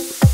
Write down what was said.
you